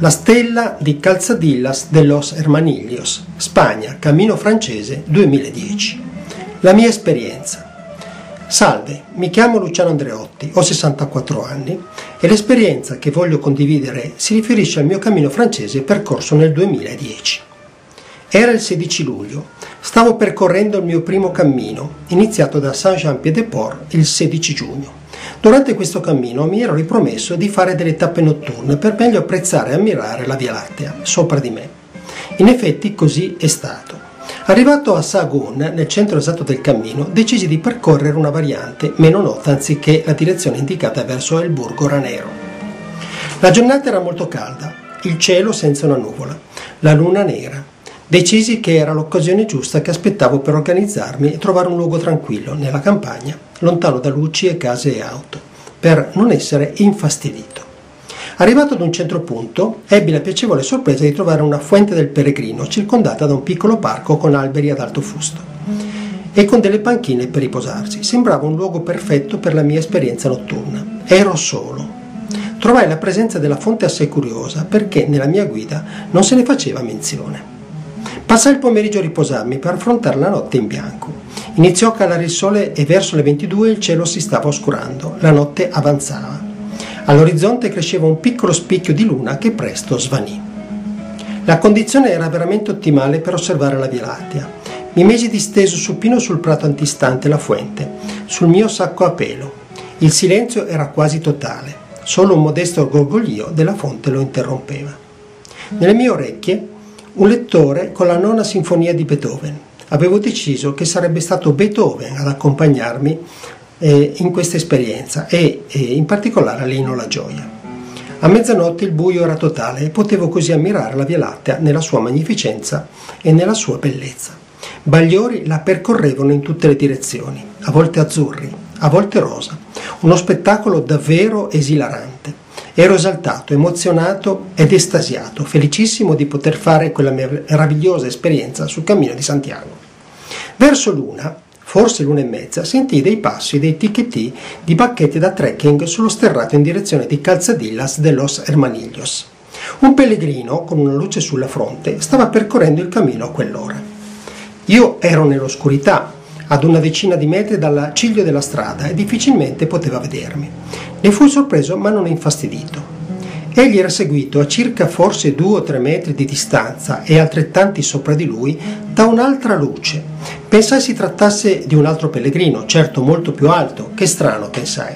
La stella di Calzadillas de los Hermanillos, Spagna, cammino francese 2010. La mia esperienza. Salve, mi chiamo Luciano Andreotti, ho 64 anni e l'esperienza che voglio condividere si riferisce al mio cammino francese percorso nel 2010. Era il 16 luglio, stavo percorrendo il mio primo cammino, iniziato da Saint-Jean-Pied-de-Port il 16 giugno. Durante questo cammino mi ero ripromesso di fare delle tappe notturne per meglio apprezzare e ammirare la Via Lattea sopra di me. In effetti così è stato. Arrivato a Sagun, nel centro esatto del cammino, decisi di percorrere una variante meno nota anziché la direzione indicata verso El Burgo Ranero. La giornata era molto calda, il cielo senza una nuvola, la luna nera. Decisi che era l'occasione giusta che aspettavo per organizzarmi e trovare un luogo tranquillo, nella campagna, lontano da luci e case e auto, per non essere infastidito. Arrivato ad un centro punto, ebbi la piacevole sorpresa di trovare una fuente del peregrino circondata da un piccolo parco con alberi ad alto fusto e con delle panchine per riposarsi. Sembrava un luogo perfetto per la mia esperienza notturna. Ero solo. Trovai la presenza della fonte assai curiosa perché nella mia guida non se ne faceva menzione. Passai il pomeriggio a riposarmi per affrontare la notte in bianco. Iniziò a calare il sole e verso le 22 il cielo si stava oscurando, la notte avanzava. All'orizzonte cresceva un piccolo spicchio di luna che presto svanì. La condizione era veramente ottimale per osservare la Via Lattea. Mi misi disteso supino sul prato antistante la fuente, sul mio sacco a pelo. Il silenzio era quasi totale, solo un modesto gorgoglio della fonte lo interrompeva. Nelle mie orecchie un lettore con la nona sinfonia di Beethoven avevo deciso che sarebbe stato Beethoven ad accompagnarmi eh, in questa esperienza e, e in particolare all'Ino La Gioia. A mezzanotte il buio era totale e potevo così ammirare la Via Lattea nella sua magnificenza e nella sua bellezza. Bagliori la percorrevano in tutte le direzioni, a volte azzurri, a volte rosa, uno spettacolo davvero esilarante. Ero esaltato, emozionato ed estasiato, felicissimo di poter fare quella meravigliosa esperienza sul cammino di Santiago. Verso l'una, forse l'una e mezza, sentii dei passi, dei ticchetti di bacchette da trekking sullo sterrato in direzione di Calzadillas de los Hermanillos. Un pellegrino, con una luce sulla fronte, stava percorrendo il cammino a quell'ora. Io ero nell'oscurità, ad una decina di metri dal ciglio della strada e difficilmente poteva vedermi. Ne fui sorpreso ma non infastidito. Egli era seguito a circa forse due o tre metri di distanza e altrettanti sopra di lui da un'altra luce. Pensai si trattasse di un altro pellegrino, certo molto più alto. Che strano, pensai.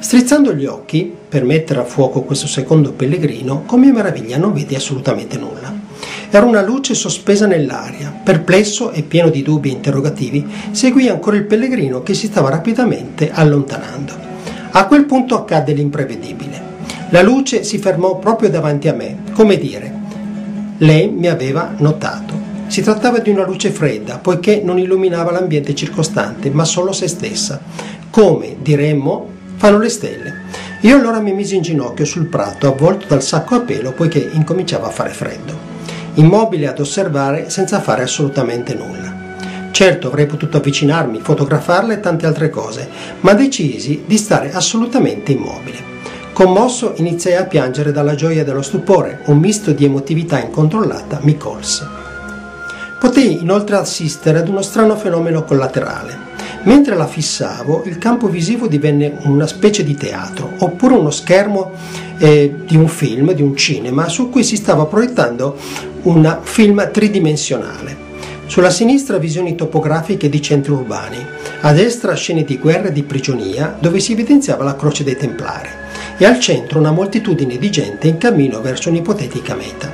Strizzando gli occhi per mettere a fuoco questo secondo pellegrino, con mia meraviglia non vidi assolutamente nulla. Era una luce sospesa nell'aria. Perplesso e pieno di dubbi e interrogativi, seguì ancora il pellegrino che si stava rapidamente allontanando. A quel punto accadde l'imprevedibile. La luce si fermò proprio davanti a me, come dire, lei mi aveva notato. Si trattava di una luce fredda, poiché non illuminava l'ambiente circostante, ma solo se stessa, come, diremmo, fanno le stelle. Io allora mi misi in ginocchio sul prato, avvolto dal sacco a pelo, poiché incominciava a fare freddo immobile ad osservare senza fare assolutamente nulla. Certo avrei potuto avvicinarmi, fotografarla e tante altre cose, ma decisi di stare assolutamente immobile. Commosso iniziai a piangere dalla gioia e dallo stupore, un misto di emotività incontrollata mi colse. Potei inoltre assistere ad uno strano fenomeno collaterale. Mentre la fissavo, il campo visivo divenne una specie di teatro, oppure uno schermo eh, di un film, di un cinema, su cui si stava proiettando un film tridimensionale. Sulla sinistra visioni topografiche di centri urbani, a destra scene di guerra e di prigionia dove si evidenziava la croce dei Templari e al centro una moltitudine di gente in cammino verso un'ipotetica meta.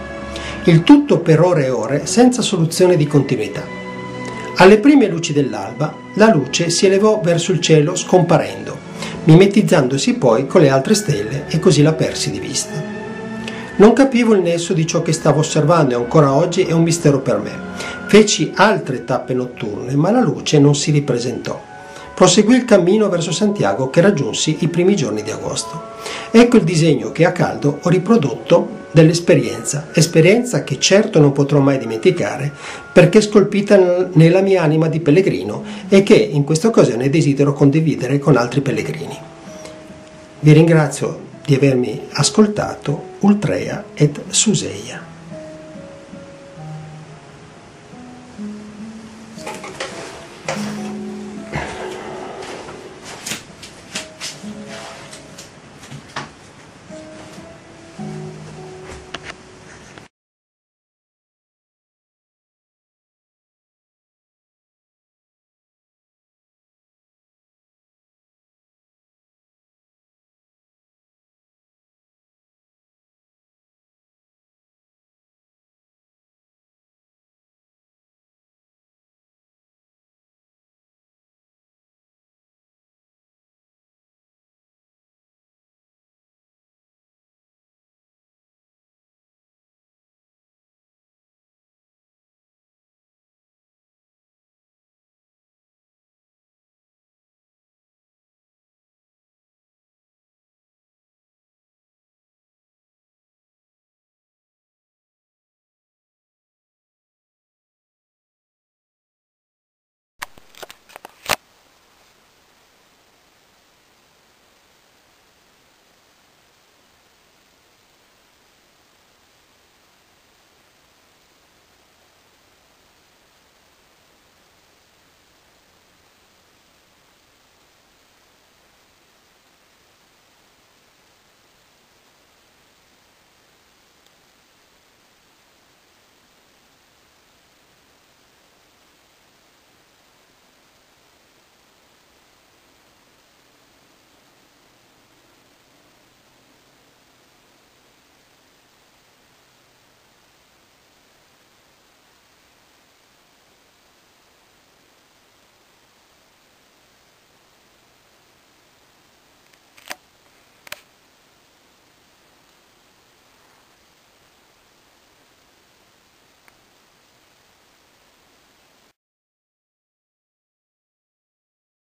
Il tutto per ore e ore senza soluzione di continuità. Alle prime luci dell'alba la luce si elevò verso il cielo scomparendo, mimetizzandosi poi con le altre stelle e così la persi di vista. Non capivo il nesso di ciò che stavo osservando e ancora oggi è un mistero per me. Feci altre tappe notturne, ma la luce non si ripresentò. Proseguì il cammino verso Santiago che raggiunsi i primi giorni di agosto. Ecco il disegno che a caldo ho riprodotto dell'esperienza, esperienza che certo non potrò mai dimenticare perché scolpita nella mia anima di pellegrino e che in questa occasione desidero condividere con altri pellegrini. Vi ringrazio di avermi ascoltato Ultrea et Suseia.